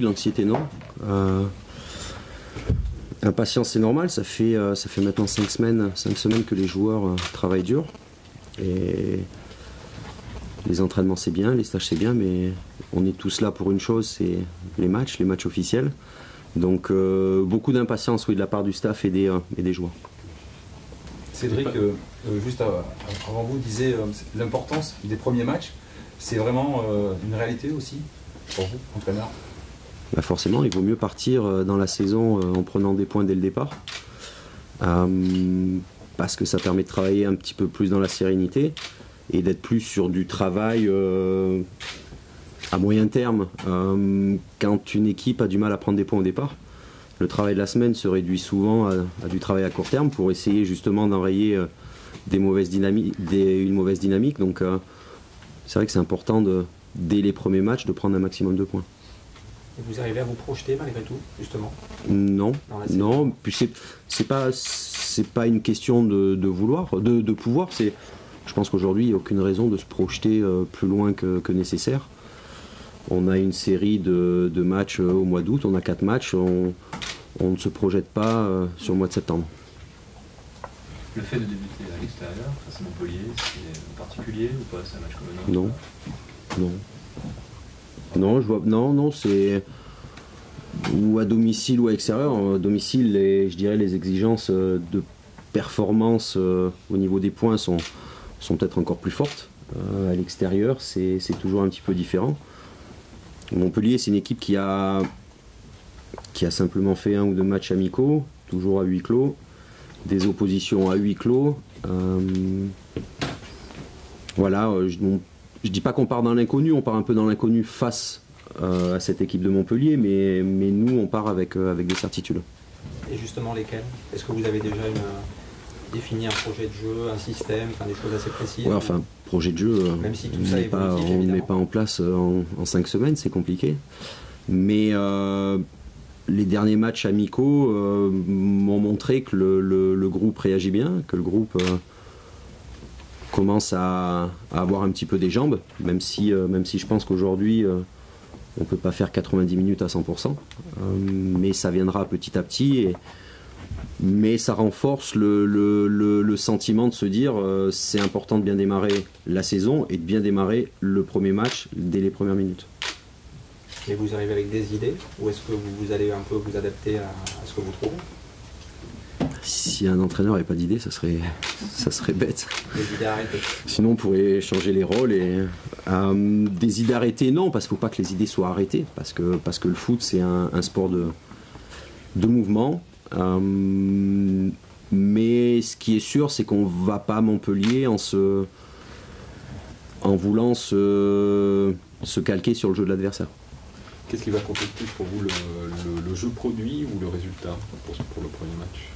L'anxiété, non. Euh, impatience, c'est normal. Ça fait, euh, ça fait maintenant 5 semaines, cinq semaines que les joueurs euh, travaillent dur. Et les entraînements, c'est bien, les stages, c'est bien, mais on est tous là pour une chose, c'est les matchs, les matchs officiels. Donc beaucoup d'impatience, oui, de la part du staff et des, et des joueurs. Cédric, juste avant vous, disait l'importance des premiers matchs. C'est vraiment une réalité aussi pour vous, entraîneur? Bah, forcément, il vaut mieux partir euh, dans la saison euh, en prenant des points dès le départ. Euh, parce que ça permet de travailler un petit peu plus dans la sérénité et d'être plus sur du travail à moyen terme. quand une équipe a du mal à prendre des points au départ, le travail de la semaine se réduit souvent à, du travail à court terme pour essayer justement d'enrayer des une mauvaise dynamique. Donc c'est vrai que c'est important dès les premiers matchs de prendre un maximum de points. Et vous arrivez à vous projeter malgré tout, justement Non, non. Puis c'est c'est pas c'est pas une question de, vouloir, de, pouvoir. C'est je pense qu'aujourd'hui il n'y a aucune raison de se projeter euh, plus loin que, nécessaire. On a une série de, matchs euh, au mois d'août, on a quatre matchs, on, ne se projette pas euh, sur le mois de septembre. Le fait de débuter à l'extérieur, face à Montpellier, c'est particulier ou pas C'est un match comme un autre? Non, non. Non, je vois. Non, non, c'est ou à domicile ou à extérieur. À domicile, je dirais les exigences euh, de performance euh, au niveau des points sont, sont peut-être encore plus fortes. Euh, à l'extérieur, c'est toujours un petit peu différent. Montpellier, c'est une équipe qui a, qui a simplement fait un ou deux matchs amicaux, toujours à huis clos, des oppositions à huis clos. voilà, je, je dis pas qu'on part dans l'inconnu, on part un peu dans l'inconnu face euh, à cette équipe de Montpellier, mais, mais nous, on part avec, euh, avec des certitudes. Et justement, lesquelles? Est-ce que vous avez déjà défini un projet de jeu, un système, enfin, des choses assez précises ouais, Enfin, projet de jeu, euh, Même si tout on ne met pas en place en, cinq semaines, c'est compliqué. Mais les derniers matchs amicaux m'ont montré que le, le, groupe réagit bien, que le groupe commence à, avoir un petit peu des jambes, même si, euh, même si je pense qu'aujourd'hui euh, on ne peut pas faire 90 minutes à 100%, euh, mais ça viendra petit à petit. Et, mais ça renforce le, le, sentiment de se dire c'est important de bien démarrer la saison et de bien démarrer le premier match dès les premières minutes. Et vous arrivez avec des idées ou est-ce que vous, allez un peu vous adapter à ce que vous trouvez? Si un entraîneur n'avait pas d'idée, ça serait, ça serait bête. Sinon, on pourrait changer les rôles. Et, euh, des idées arrêtées, non, parce qu'il ne faut pas que les idées soient arrêtées. Parce que, parce que le foot, c'est un, sport de, de mouvement. Euh, mais ce qui est sûr, c'est qu'on ne va pas à Montpellier en, se, en voulant se, se calquer sur le jeu de l'adversaire. Qu'est-ce qui va compter plus pour vous, le, jeu produit ou le résultat pour, pour le premier match?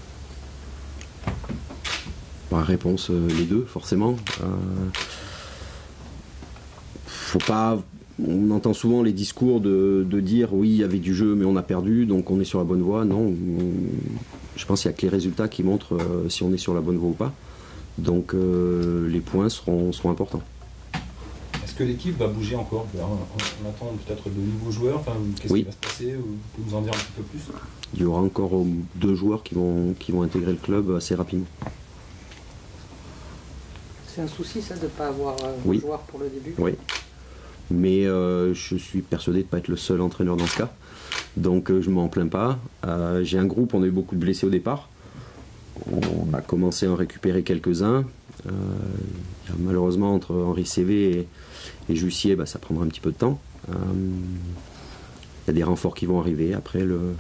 Réponse, euh, les deux, forcément. Euh, faut pas. On entend souvent les discours de, dire oui, il y avait du jeu, mais on a perdu, donc on est sur la bonne voie. Non, je pense qu'il n'y a que les résultats qui montrent euh, si on est sur la bonne voie ou pas. Donc les points seront, seront importants. Est-ce que l'équipe va bouger encore? On, attend peut-être de nouveaux joueurs. Qu'est-ce qui va se passer? Vous pouvez nous en dire un petit peu plus? Il y aura encore deux joueurs qui vont, qui vont intégrer le club assez rapidement. C'est un souci, ça, de ne pas avoir euh, de joueurs pour le début Oui. Mais euh, je suis persuadé de ne pas être le seul entraîneur dans ce cas. Donc euh, je ne m'en plains pas. J'ai un groupe, on a eu beaucoup de blessés au départ. On a commencé à en récupérer quelques-uns. malheureusement, entre Henri CV et, Jussier, bah, ça prendra un petit peu de temps. Il y a des renforts qui vont arriver. Après, le,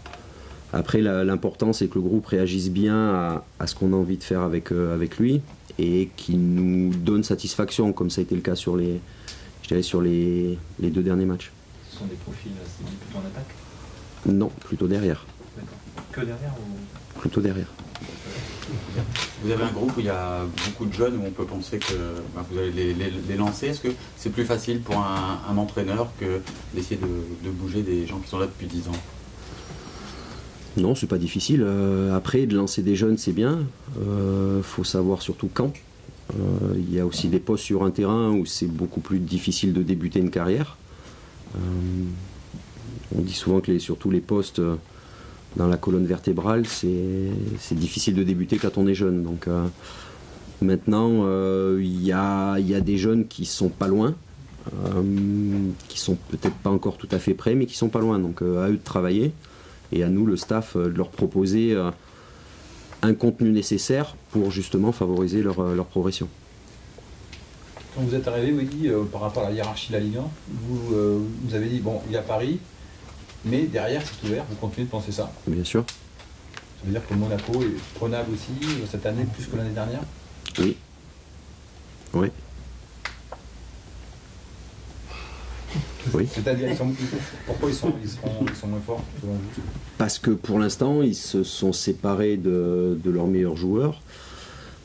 après, l'important, c'est que le groupe réagisse bien à, ce qu'on a envie de faire avec, euh, avec lui et qu'il nous donne satisfaction, comme ça a été le cas sur les, je sur les, les deux derniers matchs. Ce sont des profils plutôt en attaque Non, plutôt derrière. Que derrière ou... Plutôt derrière. Vous avez un groupe où il y a beaucoup de jeunes où on peut penser que bah, vous allez les, les, lancer. Est-ce que c'est plus facile pour un, entraîneur que d'essayer de, de bouger des gens qui sont là depuis 10 ans? Non, c'est pas difficile. Euh, après, de lancer des jeunes, c'est bien. Euh, faut savoir surtout quand. Euh, il y a aussi des postes sur un terrain où c'est beaucoup plus difficile de débuter une carrière. on dit souvent que les, surtout les postes euh, dans la colonne vertébrale, c'est difficile de débuter quand on est jeune. Donc euh, maintenant, euh, il y, a, y a des jeunes qui sont pas loin, euh, qui sont peut-être pas encore tout à fait prêts, mais qui sont pas loin. Donc euh, à eux de travailler et à nous, le staff, euh, de leur proposer euh, un contenu nécessaire pour justement favoriser leur, euh, leur progression. Quand vous êtes arrivé, euh, par rapport à la hiérarchie de la Ligue 1, vous, euh, vous avez dit, bon, il y a Paris, mais derrière c'est ouvert, vous continuez de penser ça. Bien sûr. Ça veut dire que Monaco est prenable aussi cette année plus que l'année dernière? Oui. Oui. Oui. C'est-à-dire, pourquoi ils sont, ils, sont, ils sont moins forts Parce que pour l'instant, ils se sont séparés de, de leurs meilleurs joueurs.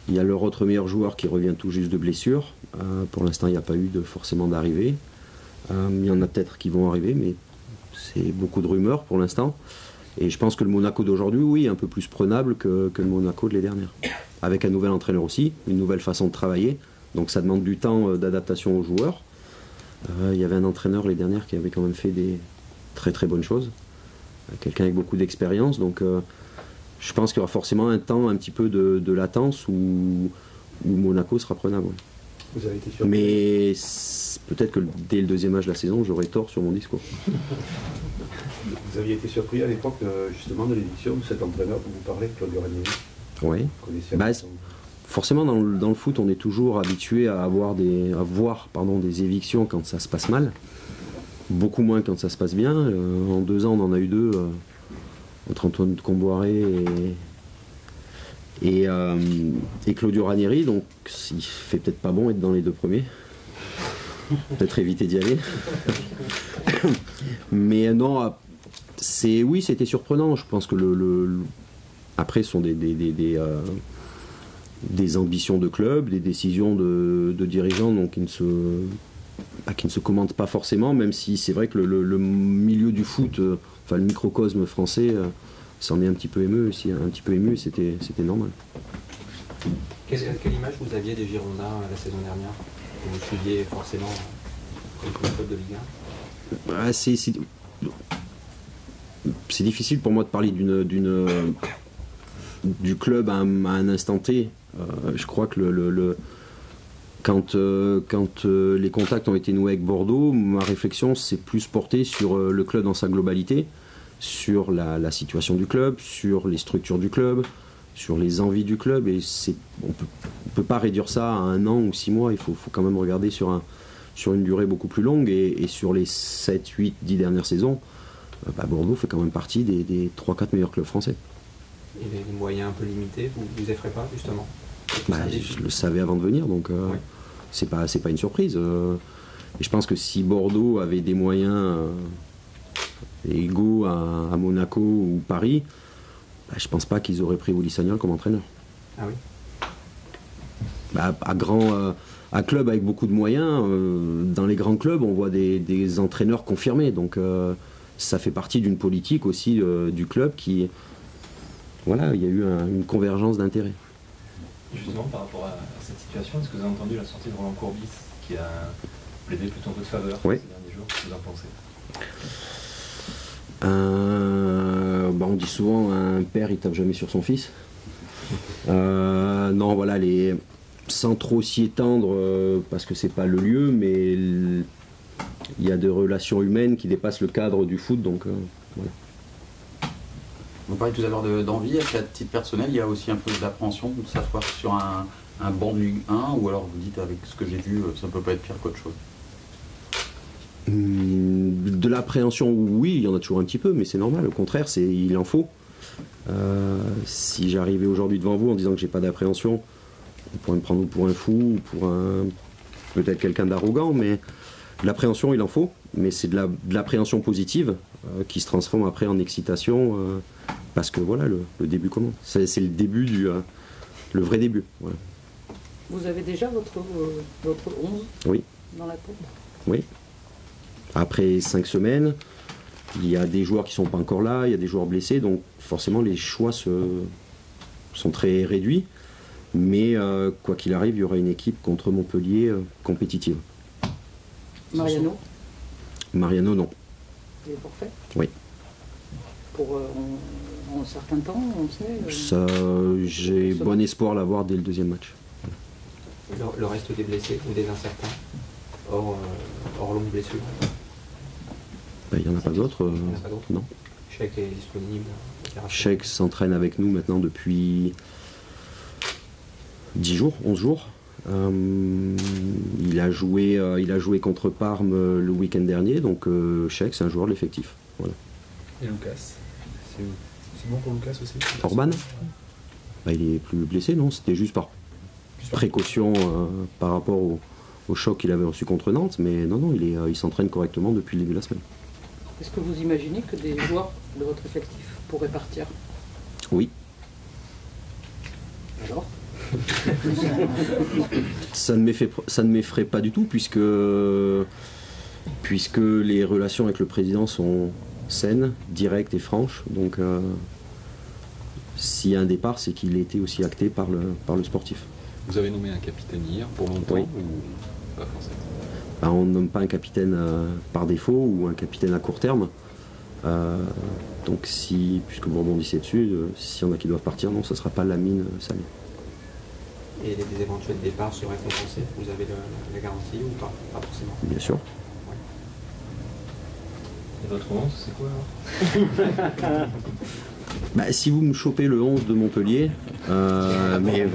Il y a leur autre meilleur joueur qui revient tout juste de blessure. Euh, pour l'instant, il n'y a pas eu de, forcément d'arrivée. Euh, il y en a peut-être qui vont arriver, mais c'est beaucoup de rumeurs pour l'instant. Et je pense que le Monaco d'aujourd'hui, oui, est un peu plus prenable que, que le Monaco de l'année dernière. Avec un nouvel entraîneur aussi, une nouvelle façon de travailler. Donc ça demande du temps euh, d'adaptation aux joueurs. Euh, il y avait un entraîneur l'année dernière qui avait quand même fait des très très bonnes choses quelqu'un avec beaucoup d'expérience. Donc euh, je pense qu'il y aura forcément un temps un petit peu de, de latence où, où Monaco sera prenable. Vous avez été surpris Mais peut-être que dès le deuxième match de la saison, j'aurai tort sur mon discours. Vous aviez été surpris à l'époque euh, justement de l'édition de cet entraîneur dont vous parlez, Claude. Vous connaissiez Bah, Forcément, dans le, dans foot, on est toujours habitué à, avoir des, à voir pardon, des évictions quand ça se passe mal. Beaucoup moins quand ça se passe bien. Euh, en deux ans, on en a eu deux euh, entre Antoine Comboiré et, et, euh, et Claudio Ranieri. Donc, il fait peut-être pas bon être dans les deux premiers. peut-être éviter d'y aller. Mais non, c'est oui, c'était surprenant. Je pense que le, après, ce sont des, des ambitions de club, des décisions de, de dirigeants donc qui ne se bah, qui ne se commentent pas forcément, même si c'est vrai que le, le- le milieu du foot, euh, enfin le microcosme français, euh, s'en est un petit peu ému, aussi, un petit peu ému, c'était c'était normal. Quelle, quelle image vous aviez des Girondins euh, la saison dernière Vous suiviez forcément euh, les clubs de Ligue 1 Ah, c'est c'est- c'est difficile pour moi de parler d'une d'une du club à un, instant T. Euh, je crois que le, quand, euh, quand euh, les contacts ont été noués avec Bordeaux, ma réflexion s'est plus portée sur le club dans sa globalité, sur la, situation du club, sur les structures du club, sur les envies du club. Et on ne peut pas réduire ça à un an ou six mois. Il faut, faut quand même regarder sur, un, sur une durée beaucoup plus longue. Et, sur les 7, 8, 10 dernières saisons, bah, Bordeaux fait quand même partie des, des 3-4 meilleurs clubs français. Et les, les moyens un peu limités, vous vous effrayez pas justement? Bah, je le savais avant de venir, donc euh, Ouais. c'est pas c'est pas une surprise. euh. et je pense que si Bordeaux avait des moyens euh, égaux à, à Monaco ou Paris, bah, je pense pas qu'ils auraient pris Willy Sagnol comme entraîneur. Ah oui? Bah, à grand euh, à club avec beaucoup de moyens, euh, dans les grands clubs, on voit des, des entraîneurs confirmés. Donc euh, ça fait partie d'une politique aussi euh, du club qui voilà, il y a eu un- une convergence d'intérêts. Justement, par rapport à, à cette situation, est-ce que vous avez entendu la sortie de Roland Courbis qui a plaidé plutôt en votre faveur Oui. ces derniers jours? Qu'est-ce que vous en pensez? Euh, bah, on dit souvent un père il tape jamais sur son fils. Euh, non voilà les sans trop s'y étendre euh, parce que c'est pas le lieu mais il y a des relations humaines qui dépassent le cadre du foot donc voilà. On parlait tout à l'heure de- d'envie. Est-ce qu'à titre personnel, il y a aussi un peu d'appréhension de s'asseoir sur un, banc de Ligue 1 ou alors vous dites avec ce que j'ai vu, euh, ça peut pas être pire qu'autre chose? Hum, De l'appréhension, oui, il y en a toujours un petit peu, mais c'est normal. Au contraire, il en faut. Euh, si j'arrivais aujourd'hui devant vous en disant que j'ai pas d'appréhension, on pourrait me prendre pour un fou ou pour un peut-être quelqu'un d'arrogant, mais l'appréhension, il en faut. Mais c'est de la- de l'appréhension positive euh, qui se transforme après en excitation euh, parce que voilà, le, le début commence. C'est le début du, euh, le vrai début. voilà. Vous avez déjà votre, votre 11 Oui. dans la tête? Oui. Après cinq semaines, il y a des joueurs qui sont pas encore là, il y a des joueurs blessés, donc forcément les choix se- sont très réduits. Mais quoi qu'il arrive, il y aura une équipe contre Montpellier compétitive. Mariano Mariano, non. Il est forfait Oui. Pour euh, en, en un certain temps, on sait euh, Ça, j'ai bon espoir l'avoir dès le deuxième match. Le, le reste des blessés ou des incertains, hors, euh, hors longue blessure. Ben, Il n'y en a pas d'autres. euh, Il n'y en a pas d'autres non. Chèque est disponible. Sheik s'entraîne avec nous maintenant depuis 10 jours, 11 jours. Euh, il, a joué, euh, il a joué contre Parme euh, le week-end dernier, donc euh, Sheik, c'est un joueur de l'effectif. Voilà. Et Lucas C'est bon pour Lucas aussi Orban Bah, Il est plus blessé, non? C'était juste par précaution euh, par rapport au, au choc qu'il avait reçu contre Nantes, mais non, non, il euh, s'entraîne correctement depuis le début de la semaine. Est-ce que vous imaginez que des joueurs de votre effectif pourraient partir? Oui, ça ne m'effraie pas du tout puisque puisque les relations avec le président sont saines, directes et franches. Donc euh, s'il y a un départ, c'est qu'il a été aussi acté par le, par le sportif. Vous avez nommé un capitaine hier pour longtemps Oui. ou pas forcément? Ben, on ne nomme pas un capitaine euh, par défaut ou un capitaine à court terme. Euh, donc si, puisque vous rebondissez dessus, euh, s'il y en a qui doivent partir, non, ce ne sera pas la mine Samy. Et les, éventuels départs seraient compensés Vous avez le- la garantie ou pas? Pas forcément. Bien sûr. Et votre 11, c'est quoi alors? Bah, si vous me chopez le 11 de Montpellier, euh, mais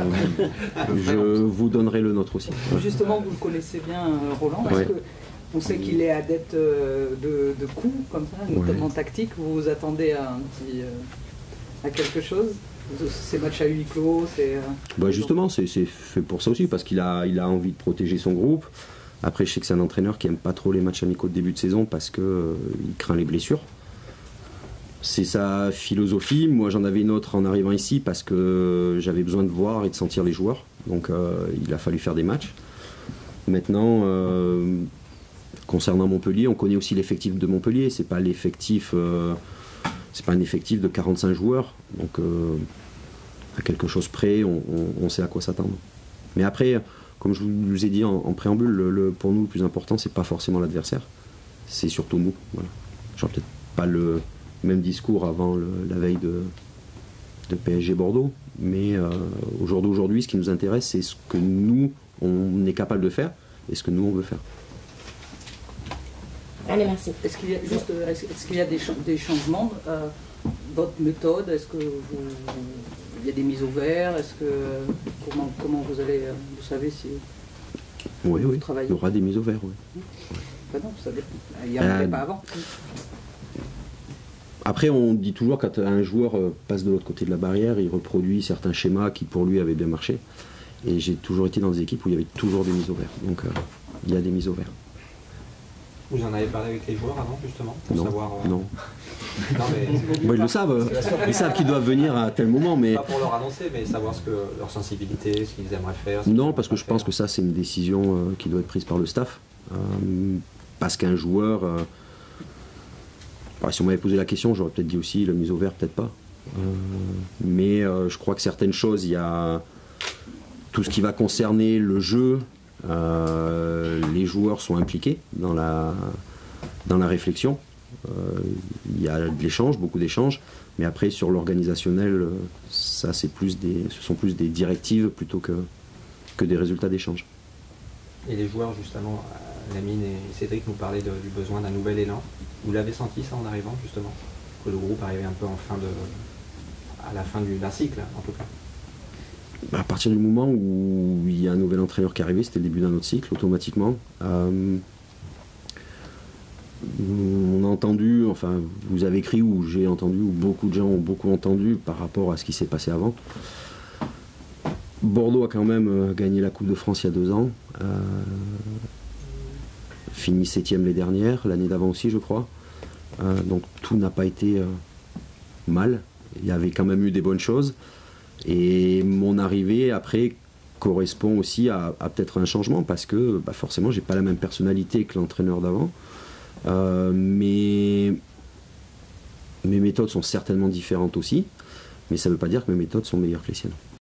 je vous donnerai le nôtre aussi. Justement, vous le connaissez bien, euh, Roland, parce Ouais. que on sait qu'il est adepte euh, de, de coups comme ça, notamment tactiques. Vous vous attendez à un petit, à quelque chose Ces matchs à huis clos, c'est. euh, Bah, justement, c'est fait pour ça aussi, parce qu'il a, envie de protéger son groupe. Après, je sais que c'est un entraîneur qui aime pas trop les matchs amicaux de début de saison parce que euh, craint les blessures. C'est sa philosophie. Moi, j'en avais une autre en arrivant ici parce que j'avais besoin de voir et de sentir les joueurs. Donc, euh, il a fallu faire des matchs. Maintenant, concernant Montpellier, on connaît aussi l'effectif de Montpellier. C'est pas l'effectif, c'est pas un effectif de 45 joueurs. Donc, euh, à quelque chose près, on, sait à quoi s'attendre. Mais après, comme je vous ai dit en, préambule, le, le- pour nous, le plus important, c'est pas forcément l'adversaire, c'est surtout nous. Voilà. J'aurais peut-être pas le même discours avant la veille de, de PSG Bordeaux, mais euh, au jour d'aujourd'hui, ce qui nous intéresse, c'est ce que nous, on est capable de faire et ce que nous, on veut faire. Allez, merci. Est-ce qu'il y a juste, euh, est-ce, est-ce qu'il y a des, cha- des changements euh, Votre méthode? Est-ce que vous, il y a des mises au vert? Est-ce que comment, comment vous allez, euh, vous savez si Oui, oui, travaillez? Il y aura des mises au vert. oui. Bah non, vous savez. Il n'y en avait Euh, pas avant. Après, on dit toujours quand un joueur passe de l'autre côté de la barrière, il reproduit certains schémas qui pour lui avaient bien marché. Et j'ai toujours été dans des équipes où il y avait toujours des mises au vert. Donc euh, il y a des mises au vert. Vous en avez parlé avec les joueurs avant, justement Pour Non, savoir. euh, non. Non, mais. Bon, ils le savent. euh, Ils savent qu'ils doivent venir à tel moment, mais Pas pour leur annoncer, mais savoir ce que leur sensibilité, ce qu'ils aimeraient faire. non, parce que je pense que ça, c'est une décision euh, qui doit être prise par le staff. Euh, parce qu'un joueur, bah, si on m'avait posé la question, j'aurais peut-être dit aussi la mise au vert, peut-être pas. Mais je crois que certaines choses, il y a tout ce qui va concerner le jeu, les joueurs sont impliqués dans la, dans la réflexion. Euh, il y a de l'échange, beaucoup d'échanges, mais après sur l'organisationnel, euh, ça c'est plus des, ce sont plus des directives plutôt que, que des résultats d'échange. Et les joueurs, justement, euh, Lamine et Cédric nous parlaient du besoin d'un nouvel élan. Vous l'avez senti ça en arrivant, justement? Que le groupe arrivait un peu en fin de. à la fin du- d'un cycle, en tout cas? À partir du moment où il y a un nouvel entraîneur qui est arrivé, c'était le début d'un autre cycle, automatiquement. Euh, on a entendu, enfin, vous avez écrit ou j'ai entendu, ou beaucoup de gens ont beaucoup entendu par rapport à ce qui s'est passé avant. Bordeaux a quand même euh, gagné la Coupe de France il y a deux ans. Euh, fini septième les dernières, l'année d'avant aussi, je crois. Donc tout n'a pas été mal. Il y avait quand même eu des bonnes choses. Et mon arrivée après correspond aussi à, peut-être un changement parce que bah, forcément j'ai pas la même personnalité que l'entraîneur d'avant. Euh, mais mes méthodes sont certainement différentes aussi, mais ça ne veut pas dire que mes méthodes sont meilleures que les siennes.